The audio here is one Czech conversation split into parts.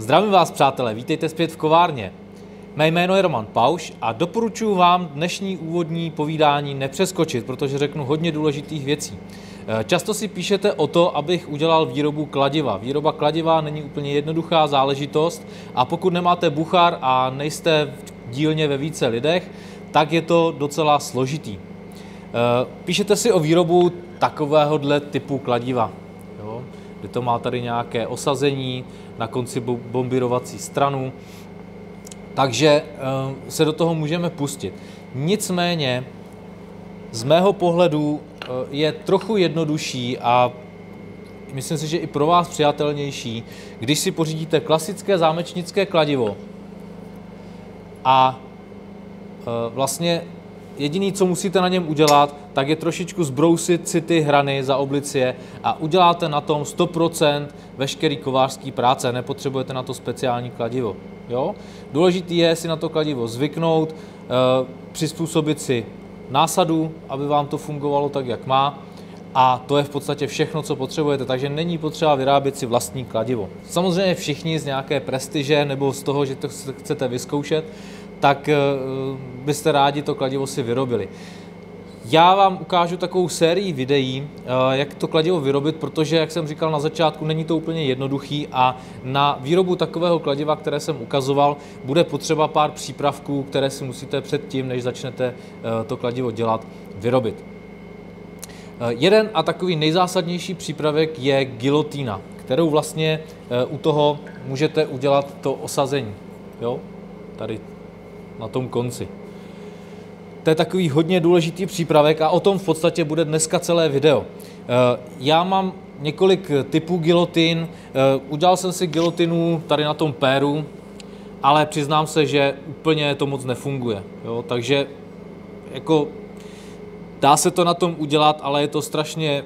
Zdravím vás, přátelé, vítejte zpět v kovárně. Mé jméno je Roman Pauš a doporučuji vám dnešní úvodní povídání nepřeskočit, protože řeknu hodně důležitých věcí. Eh, často si píšete o to, abych udělal výrobu kladiva. Výroba kladiva není úplně jednoduchá záležitost a pokud nemáte buchar a nejste v dílně ve více lidech, tak je to docela složitý. Eh, píšete si o výrobu takovéhohle typu kladiva, kdy to má tady nějaké osazení, na konci bombirovací stranu, takže eh, se do toho můžeme pustit. Nicméně, z mého pohledu eh, je trochu jednodušší a myslím si, že i pro vás přijatelnější, když si pořídíte klasické zámečnické kladivo a vlastně jediný, co musíte na něm udělat, tak je trošičku zbrousit si ty hrany za oblicie a uděláte na tom 100% veškerý kovářský práce, nepotřebujete na to speciální kladivo. Jo? Důležité je si na to kladivo zvyknout, e, přizpůsobit si násadu, aby vám to fungovalo tak, jak má. A to je v podstatě všechno, co potřebujete, takže není potřeba vyrábět si vlastní kladivo. Samozřejmě všichni z nějaké prestiže nebo z toho, že to chcete vyzkoušet, tak eh, byste rádi to kladivo si vyrobili. Já vám ukážu takovou sérii videí, eh, jak to kladivo vyrobit, protože, jak jsem říkal na začátku, není to úplně jednoduchý a na výrobu takového kladiva, které jsem ukazoval, bude potřeba pár přípravků, které si musíte předtím, než začnete eh, to kladivo dělat, vyrobit. Jeden a takový nejzásadnější přípravek je gilotína, kterou vlastně u toho můžete udělat to osazení. Jo? Tady na tom konci. To je takový hodně důležitý přípravek a o tom v podstatě bude dneska celé video. Eh, já mám několik typů gilotin. Eh, udělal jsem si gilotinu tady na tom péru, ale přiznám se, že úplně to moc nefunguje. Jo? Takže jako dá se to na tom udělat, ale je to strašně,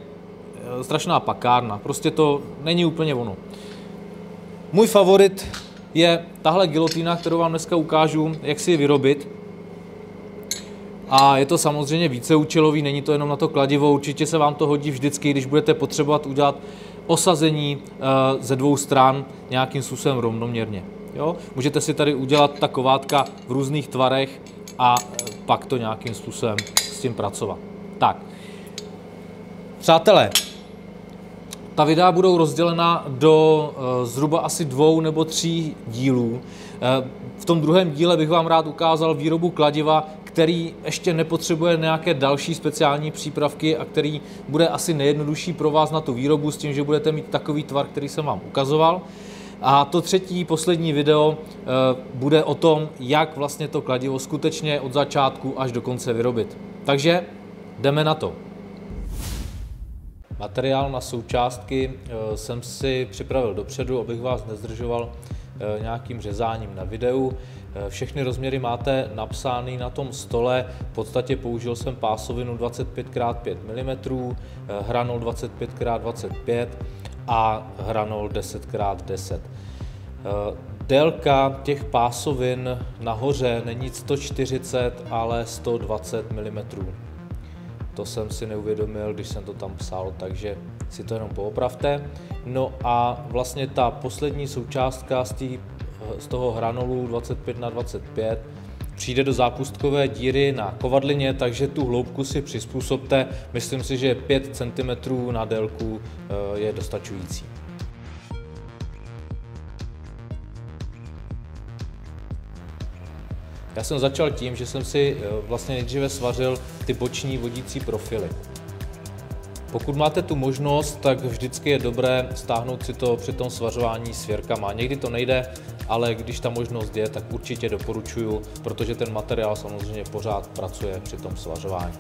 eh, strašná pakárna. Prostě to není úplně ono. Můj favorit je tahle gilotína, kterou vám dneska ukážu, jak si ji vyrobit. A je to samozřejmě víceúčelový, není to jenom na to kladivo, určitě se vám to hodí vždycky, když budete potřebovat udělat osazení eh, ze dvou stran nějakým způsobem rovnoměrně. Jo? Můžete si tady udělat ta kovátka v různých tvarech a eh, pak to nějakým způsobem s tím pracovat. Tak, přátelé, ta videa budou rozdělena do uh, zhruba asi dvou nebo tří dílů. Uh, v tom druhém díle bych vám rád ukázal výrobu kladiva, který ještě nepotřebuje nějaké další speciální přípravky a který bude asi nejjednodušší pro vás na tu výrobu s tím, že budete mít takový tvar, který jsem vám ukazoval. A to třetí, poslední video uh, bude o tom, jak vlastně to kladivo skutečně od začátku až do konce vyrobit. Takže jdeme na to. Materiál na součástky eh, jsem si připravil dopředu, abych vás nezdržoval eh, nějakým řezáním na videu. Eh, všechny rozměry máte napsány na tom stole. V podstatě použil jsem pásovinu 25x5 mm, hranol 25x25 a hranol 10x10. Délka těch pásovin nahoře není 140, ale 120 mm. To jsem si neuvědomil, když jsem to tam psal, takže si to jenom poopravte. No a vlastně ta poslední součástka z, tý, z toho hranolu 25 na 25 přijde do zápustkové díry na kovadlině, takže tu hloubku si přizpůsobte. Myslím si, že 5 cm na délku eh, je dostačující. Já jsem začal tím, že jsem si eh, vlastně nejdříve svařil ty boční vodící profily. Pokud máte tu možnost, tak vždycky je dobré stáhnout si to při tom svařování svěrkama. Někdy to nejde, ale když ta možnost je, tak určitě doporučuju, protože ten materiál samozřejmě pořád pracuje při tom svařování.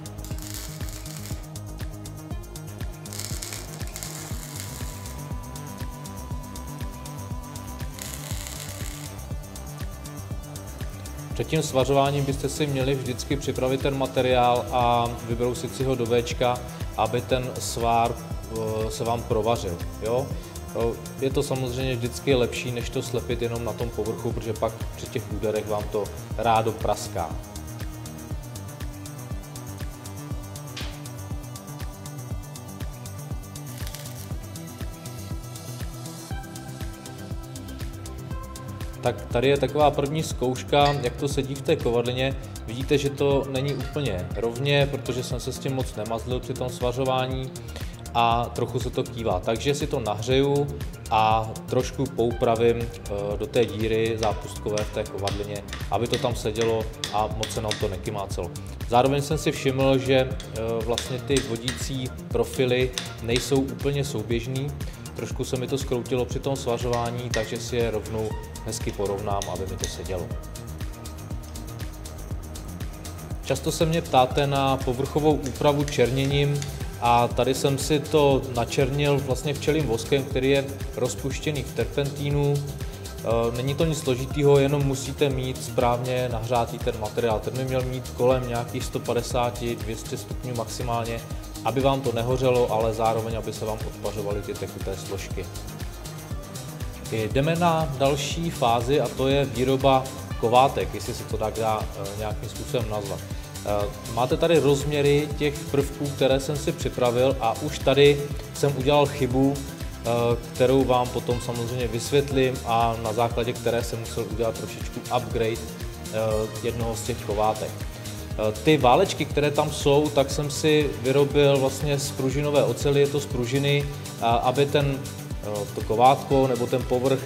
Před tím svařováním byste si měli vždycky připravit ten materiál a vybrousit si ho do Včka, aby ten svár eh, se vám provařil. Jo? Je to samozřejmě vždycky lepší, než to slepit jenom na tom povrchu, protože pak při těch úderech vám to rádo praská. Tak tady je taková první zkouška, jak to sedí v té kovadlině. Vidíte, že to není úplně rovně, protože jsem se s tím moc nemazlil při tom svařování a trochu se to kývá. Takže si to nahřeju a trošku poupravím eh, do té díry zápustkové v té kovadlině, aby to tam sedělo a moc se nám to nekymácelo. Zároveň jsem si všiml, že eh, vlastně ty vodící profily nejsou úplně souběžný, trošku se mi to skroutilo při tom svařování, takže si je rovnou hezky porovnám, aby mi to sedělo. Často se mě ptáte na povrchovou úpravu černěním a tady jsem si to načernil vlastně včelým voskem, který je rozpuštěný v terpentínu. E, není to nic složitého, jenom musíte mít správně nahřátý ten materiál. Ten by měl mít kolem nějakých 150-200 stupňů maximálně, aby vám to nehořelo, ale zároveň, aby se vám odpařovaly ty tekuté složky. Jdeme na další fázi a to je výroba kovátek, jestli se to tak dá e, nějakým způsobem nazvat. Eh, máte tady rozměry těch prvků, které jsem si připravil a už tady jsem udělal chybu, eh, kterou vám potom samozřejmě vysvětlím a na základě které jsem musel udělat trošičku upgrade eh, jednoho z těch kovátek. Ty válečky, které tam jsou, tak jsem si vyrobil vlastně z pružinové ocely, je to z pružiny, aby ten to kovátko nebo ten povrch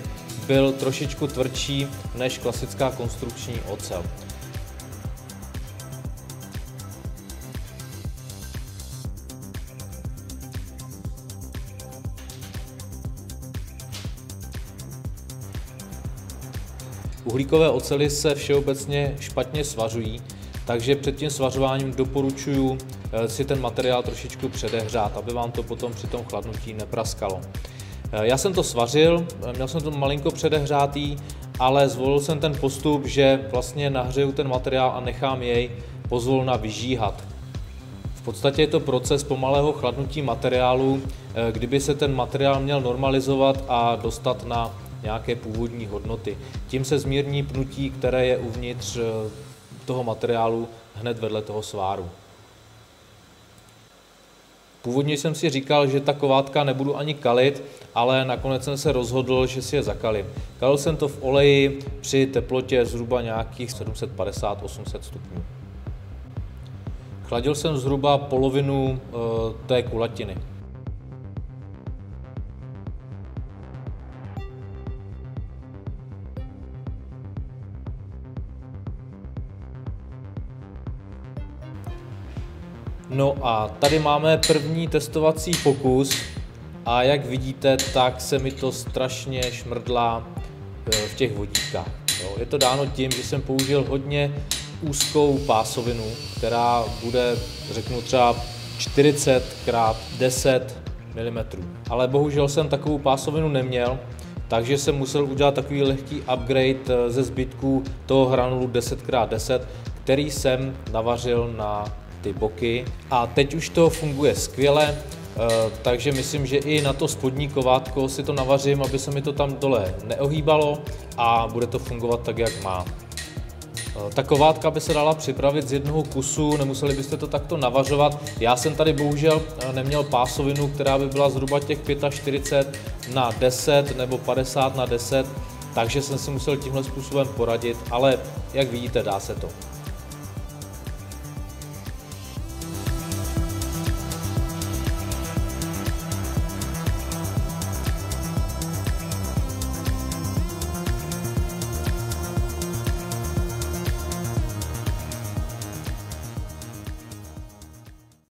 byl trošičku tvrdší než klasická konstrukční ocel. Uhlíkové ocely se všeobecně špatně svařují, takže před tím svařováním doporučuji eh, si ten materiál trošičku předehřát, aby vám to potom při tom chladnutí nepraskalo. Eh, já jsem to svařil, eh, měl jsem to malinko předehřátý, ale zvolil jsem ten postup, že vlastně nahřeju ten materiál a nechám jej pozvolna vyžíhat. V podstatě je to proces pomalého chladnutí materiálu, kdyby se ten materiál měl normalizovat a dostat na nějaké původní hodnoty. Tím se zmírní pnutí, které je uvnitř toho materiálu hned vedle toho sváru. Původně jsem si říkal, že ta kovátka nebudu ani kalit, ale nakonec jsem se rozhodl, že si je zakalím. Kalil jsem to v oleji při teplotě zhruba nějakých 750-800 stupňů. Chladil jsem zhruba polovinu eh, té kulatiny. No a tady máme první testovací pokus a jak vidíte, tak se mi to strašně šmrdlá eh, v těch vodítkách. Jo, je to dáno tím, že jsem použil hodně úzkou pásovinu, která bude, řeknu třeba 40 x 10 mm. Ale bohužel jsem takovou pásovinu neměl, takže jsem musel udělat takový lehký upgrade eh, ze zbytků toho granulu 10 x 10 který jsem navařil na ty boky a teď už to funguje skvěle, eh, takže myslím, že i na to spodní kovátko si to navařím, aby se mi to tam dole neohýbalo a bude to fungovat tak, jak má. Eh, ta kovátka by se dala připravit z jednoho kusu, nemuseli byste to takto navařovat. Já jsem tady bohužel eh, neměl pásovinu, která by byla zhruba těch 45 na 10 nebo 50 na 10, takže jsem si musel tímhle způsobem poradit, ale jak vidíte, dá se to.